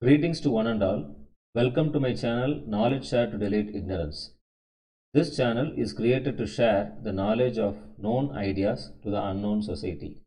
Greetings to one and all. Welcome to my channel Knowledge Share to Delete Ignorance. This channel is created to share the knowledge of known ideas to the unknown society.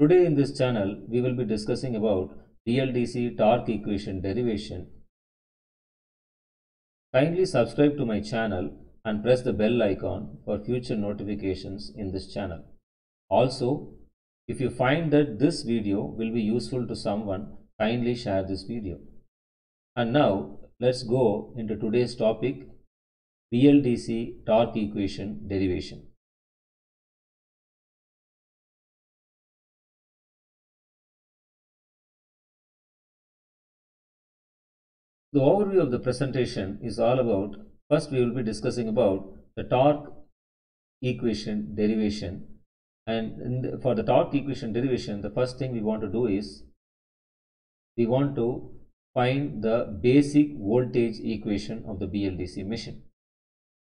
Today in this channel we will be discussing about BLDC torque equation derivation. Kindly subscribe to my channel and press the bell icon for future notifications in this channel. Also, if you find that this video will be useful to someone, kindly share this video. And now let's go into today's topic BLDC torque equation derivation. The overview of the presentation is all about first we will be discussing about the torque equation derivation and the, for the torque equation derivation the first thing we want to do is we want to find the basic voltage equation of the BLDC machine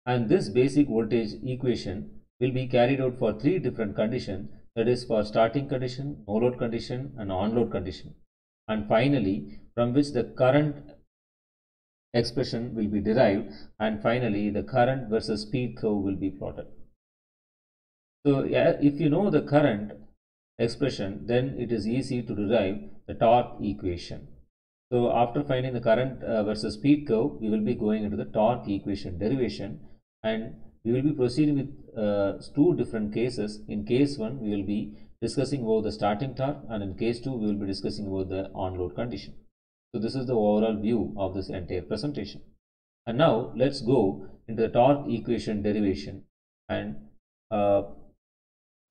and this basic voltage equation will be carried out for three different conditions that is for starting condition, no load condition and on load condition and finally from which the current expression will be derived and finally the current versus speed curve will be plotted. So if you know the current expression then it is easy to derive the torque equation. So after finding the current uh, versus speed curve we will be going into the torque equation derivation and we will be proceeding with uh, two different cases. In case 1 we will be discussing about the starting torque and in case 2 we will be discussing about the on load condition. So this is the overall view of this entire presentation. And now let's go into the torque equation derivation and uh,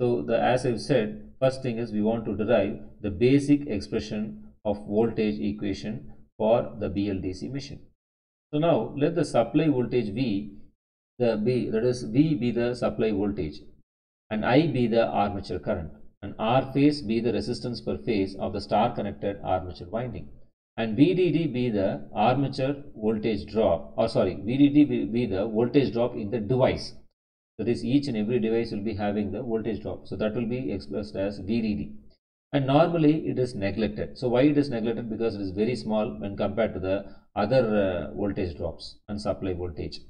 so the as I've said first thing is we want to derive the basic expression of voltage equation for the BLDC machine. So now let the supply voltage V the B that is V be the supply voltage and I be the armature current. And R phase be the resistance per phase of the star connected armature winding. And VDD be the armature voltage drop or sorry VDD will be the voltage drop in the device that is each and every device will be having the voltage drop. So that will be expressed as VDD and normally it is neglected. So why it is neglected? Because it is very small when compared to the other uh, voltage drops and supply voltage.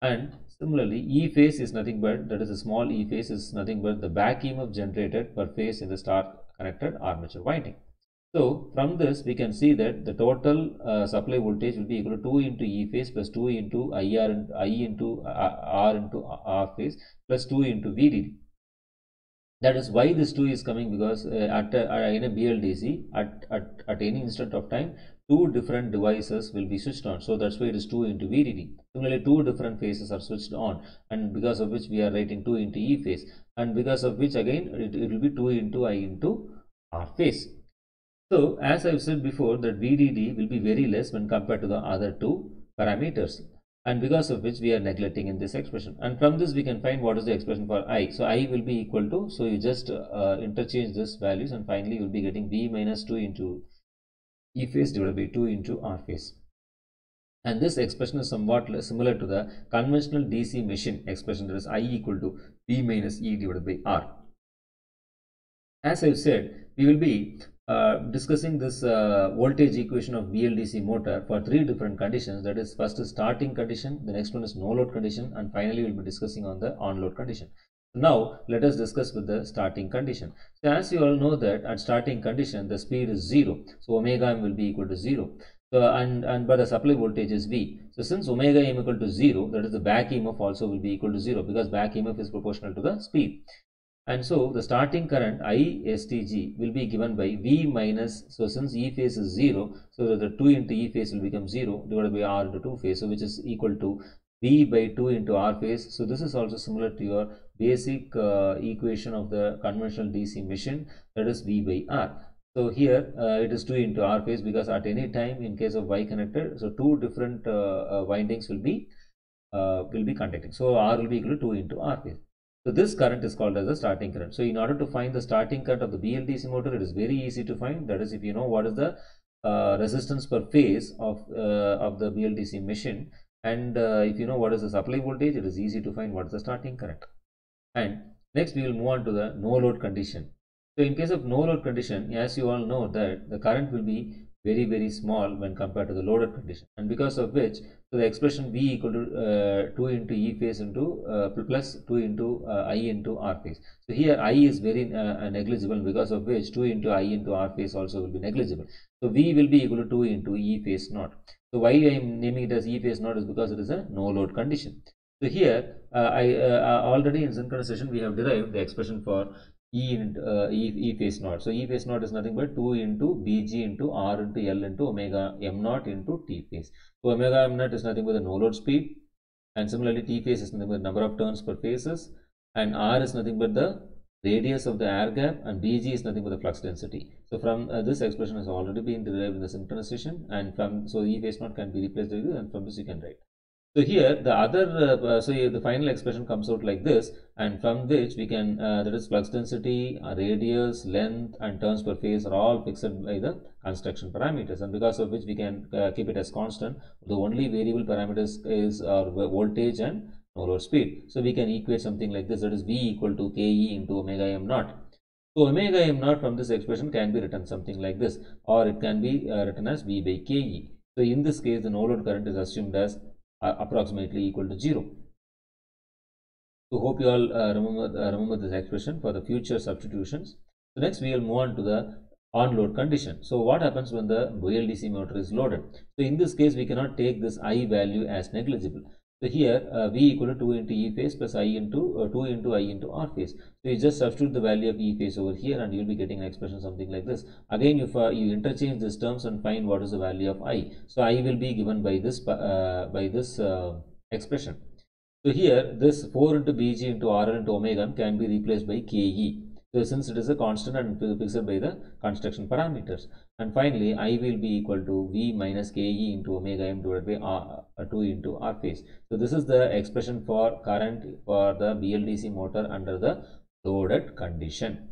And similarly E phase is nothing but that is a small E phase is nothing but the back EMF generated per phase in the star connected armature winding so from this we can see that the total uh, supply voltage will be equal to 2 into E phase plus 2 into IR and I into uh, R into R phase plus 2 into VDD. That is why this 2 is coming because uh, at, a, in a BLDC at, at, at any instant of time two different devices will be switched on. So that's why it is 2 into VDD. Similarly two different phases are switched on and because of which we are writing 2 into E phase and because of which again it, it will be 2 into I into R phase. So as I've said before that VDD will be very less when compared to the other two parameters and because of which we are neglecting in this expression and from this we can find what is the expression for I. So I will be equal to so you just uh, interchange this values and finally you will be getting V minus 2 into E phase divided by 2 into R phase. And this expression is somewhat similar to the conventional DC machine expression that is I equal to V minus E divided by R. As I've said, we will be uh, discussing this uh, voltage equation of BLDC motor for three different conditions. That is first is starting condition the next one is no load condition and finally we'll be discussing on the on load condition. Now let us discuss with the starting condition. So as you all know that at starting condition the speed is zero. So omega m will be equal to zero. So and and but the supply voltage is v. So since omega m equal to zero that is the back emf also will be equal to zero because back emf is proportional to the speed and so the starting current ISTG will be given by V minus, so since E phase is 0, so the 2 into E phase will become 0 divided by R into 2 phase, so which is equal to V by 2 into R phase. So this is also similar to your basic uh, equation of the conventional DC machine that is V by R. So here uh, it is 2 into R phase because at any time in case of Y connected, so two different uh, windings will be will be conducting. So R will be equal to 2 into R phase. So this current is called as the starting current. So in order to find the starting current of the BLDC motor, it is very easy to find. That is, if you know what is the uh, resistance per phase of uh, of the BLDC machine, and uh, if you know what is the supply voltage, it is easy to find what is the starting current. And next, we will move on to the no load condition. So in case of no load condition, as you all know that the current will be very very small when compared to the loaded condition. And because of which so the expression v equal to uh, 2 into e phase into uh, plus 2 into uh, i into r phase. So here i is very uh, negligible because of which 2 into i into r phase also will be negligible. So v will be equal to 2 into e phase naught. So why i am naming it as e phase naught is because it is a no load condition. So here uh, i uh, already in synchronization we have derived the expression for E, uh, e, e phase naught. So E phase naught is nothing but 2 into Bg into R into L into omega m naught into T phase. So omega m naught is nothing but the no load speed and similarly T phase is nothing but number of turns per phases and R is nothing but the radius of the air gap and Bg is nothing but the flux density. So from uh, this expression has already been derived in the synchronization and from so E phase naught can be replaced with and from this you can write. So here the other, uh, so the final expression comes out like this and from which we can, uh, that is flux density, uh, radius, length and turns per phase are all fixed by the construction parameters and because of which we can uh, keep it as constant. The only variable parameters is our voltage and load speed. So we can equate something like this that is V equal to Ke into omega m naught. So omega m naught from this expression can be written something like this or it can be uh, written as V by Ke. So in this case the no load current is assumed as uh, approximately equal to 0. So hope you all uh, remember, uh, remember this expression for the future substitutions. So next we will move on to the on load condition. So what happens when the BLDC motor is loaded? So in this case we cannot take this I value as negligible. So here uh, V equal to 2 into E phase plus I into uh, 2 into I into R phase. So you just substitute the value of E phase over here and you will be getting an expression something like this. Again if uh, you interchange these terms and find what is the value of I. So I will be given by this uh, by this uh, expression. So here this 4 into Bg into R into omega can be replaced by Ke. So since it is a constant and fixed by the construction parameters. And finally, I will be equal to V minus Ke into omega m divided by R, uh, 2 into R phase. So this is the expression for current for the BLDC motor under the loaded condition.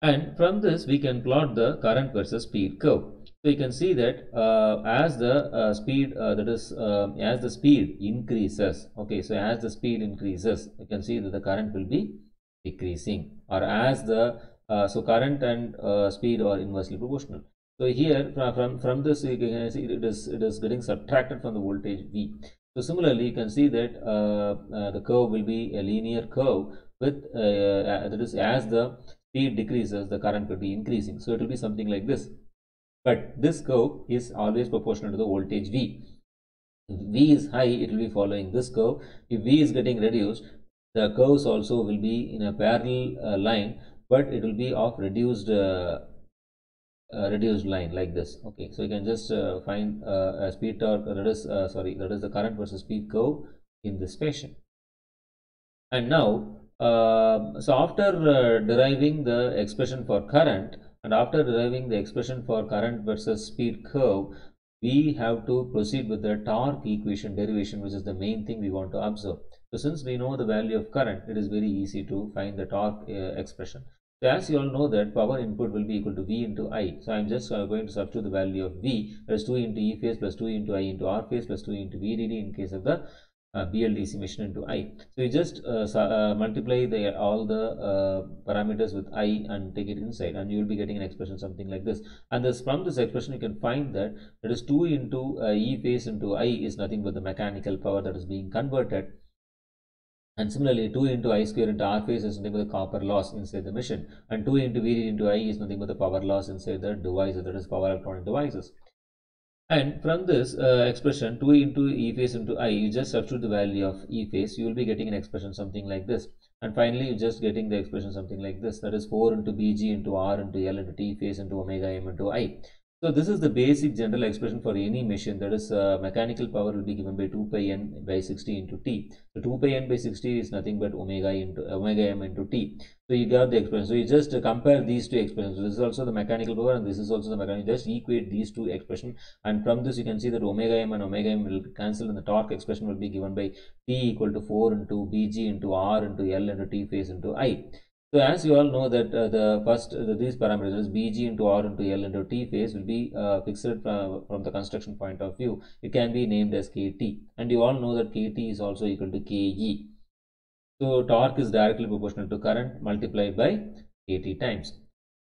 And from this, we can plot the current versus speed curve. So you can see that uh, as the uh, speed uh, that is uh, as the speed increases okay so as the speed increases you can see that the current will be decreasing or as the uh, so current and uh, speed are inversely proportional. So here from, from from this you can see it is it is getting subtracted from the voltage v. So similarly you can see that uh, uh the curve will be a linear curve with uh, uh, that is as the speed decreases the current will be increasing. So it will be something like this. But this curve is always proportional to the voltage v. If v is high it will be following this curve. If v is getting reduced the curves also will be in a parallel uh, line but it will be of reduced uh, uh, reduced line like this. Okay so you can just uh, find uh, a speed torque that is uh, sorry that is the current versus speed curve in this fashion. And now so after deriving the expression for current and after deriving the expression for current versus speed curve we have to proceed with the torque equation derivation which is the main thing we want to observe so since we know the value of current, it is very easy to find the torque uh, expression. So as you all know that power input will be equal to V into I. So I'm just uh, going to substitute the value of V as 2 into E phase plus 2 into I into R phase plus 2 into VDD in case of the uh, BLDC machine into I. So you just uh, uh, multiply the all the uh, parameters with I and take it inside and you will be getting an expression something like this. And this from this expression you can find that that is 2 into E phase into I is nothing but the mechanical power that is being converted and similarly, 2 into I square into R phase is nothing but the copper loss inside the machine. And 2 into VD into I is nothing but the power loss inside the device, that is power electronic devices. And from this uh, expression 2 into E phase into I, you just substitute the value of E phase, you will be getting an expression something like this. And finally, you're just getting the expression something like this, that is 4 into BG into R into L into T phase into omega M into I. So this is the basic general expression for any machine that is uh, mechanical power will be given by 2 pi n by 60 into t. So 2 pi n by 60 is nothing but omega into omega m into t. So you got the expression. So you just uh, compare these two expressions. So this is also the mechanical power and this is also the mechanical. Just equate these two expressions and from this you can see that omega m and omega m will cancel and the torque expression will be given by t equal to 4 into bg into r into l into t phase into i. So as you all know that uh, the first uh, these parameters Bg into R into L into T phase will be uh, fixed from, from the construction point of view. It can be named as KT and you all know that KT is also equal to KE. So torque is directly proportional to current multiplied by KT times.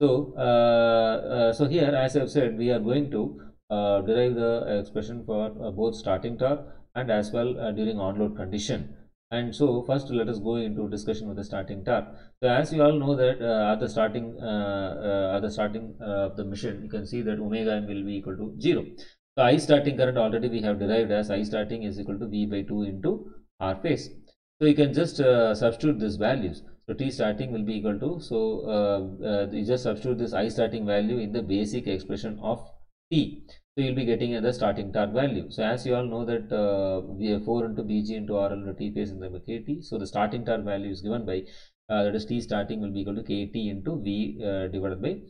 So, uh, uh, so here as I have said we are going to uh, derive the expression for uh, both starting torque and as well uh, during on-load condition and so first let us go into discussion with the starting torque so as you all know that uh, at the starting uh, uh, at the starting of the machine you can see that omega m will be equal to 0 so i starting current already we have derived as i starting is equal to v by 2 into r phase. So you can just substitute these values. So T starting will be equal to, so uh, uh, you just substitute this I starting value in the basic expression of T. So you'll be getting at the starting torque value. So as you all know that uh, we have 4 into Bg into RL into T phase in the KT. So the starting torque value is given by uh, that is T starting will be equal to KT into V uh, divided by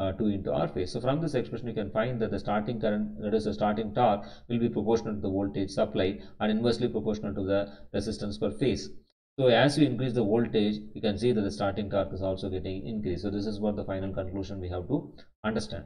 uh, 2 into R phase. So from this expression you can find that the starting current that is the starting torque will be proportional to the voltage supply and inversely proportional to the resistance per phase. So as you increase the voltage, you can see that the starting torque is also getting increased. So this is what the final conclusion we have to understand.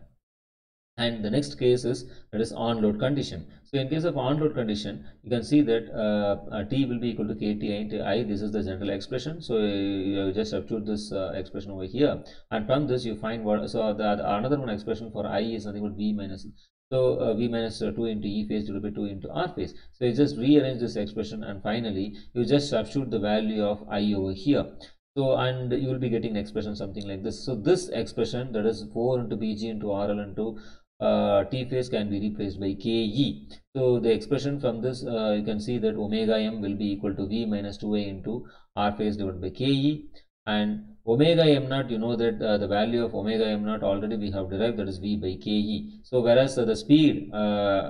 And the next case is that is on load condition. So in case of on load condition, you can see that uh, T will be equal to KTI into I. This is the general expression. So you just substitute this uh, expression over here, and from this you find what. So the, the another one expression for I is nothing but V minus so uh, V uh, 2 into E phase divided by 2 into R phase. So you just rearrange this expression and finally you just substitute the value of I over here. So and you will be getting expression something like this. So this expression that is 4 into BG into RL into uh, T phase can be replaced by KE. So the expression from this uh, you can see that omega m will be equal to V minus 2A into R phase divided by KE and omega m naught you know that uh, the value of omega m naught already we have derived that is v by ke so whereas uh, the speed uh,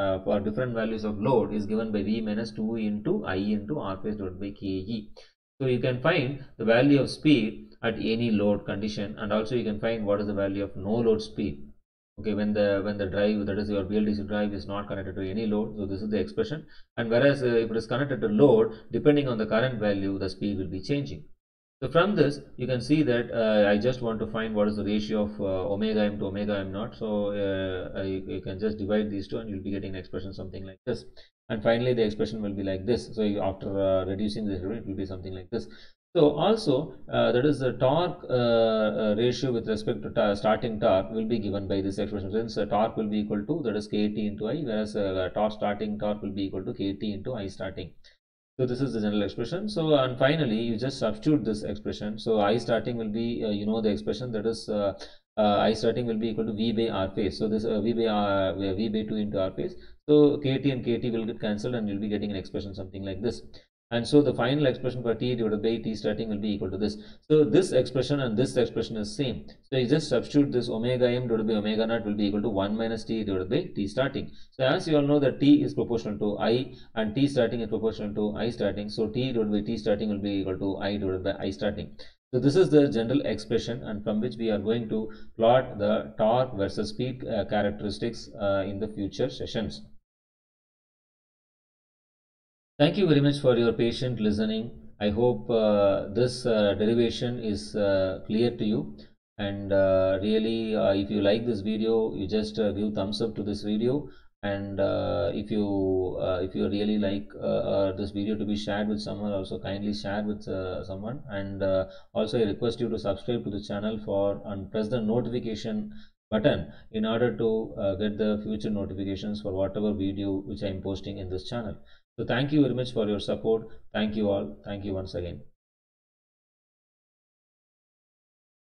uh, for different values of load is given by v minus 2 into i into r phase divided by ke so you can find the value of speed at any load condition and also you can find what is the value of no load speed okay when the when the drive that is your BLDC drive is not connected to any load so this is the expression and whereas uh, if it is connected to load depending on the current value the speed will be changing so from this you can see that uh, I just want to find what is the ratio of uh, omega m to omega m naught. So uh, you can just divide these two and you'll be getting an expression something like this. And finally the expression will be like this. So after uh, reducing this it will be something like this. So also uh, that is the torque uh, ratio with respect to starting torque will be given by this expression. Since torque will be equal to that is kT into I whereas torque starting torque will be equal to kT into I starting. So this is the general expression. So and finally you just substitute this expression. So I starting will be uh, you know the expression that is uh, uh, I starting will be equal to V by R phase. So this uh, V by R, V by 2 into R phase. So KT and KT will get cancelled and you'll be getting an expression something like this and so the final expression for t divided by t starting will be equal to this. So this expression and this expression is same. So you just substitute this omega m divided by omega naught will be equal to 1 minus t divided by t starting. So as you all know that t is proportional to i and t starting is proportional to i starting. So t divided by t starting will be equal to i divided by i starting. So this is the general expression and from which we are going to plot the torque versus speed uh, characteristics uh, in the future sessions Thank you very much for your patient listening. I hope uh, this uh, derivation is uh, clear to you and uh, really uh, if you like this video you just uh, give thumbs up to this video and if you if you really like this video to be shared with someone also kindly share with someone and also I request you to subscribe to the channel for and press the notification button in order to get the future notifications for whatever video which I am posting in this channel. So thank you very much for your support. Thank you all. Thank you once again.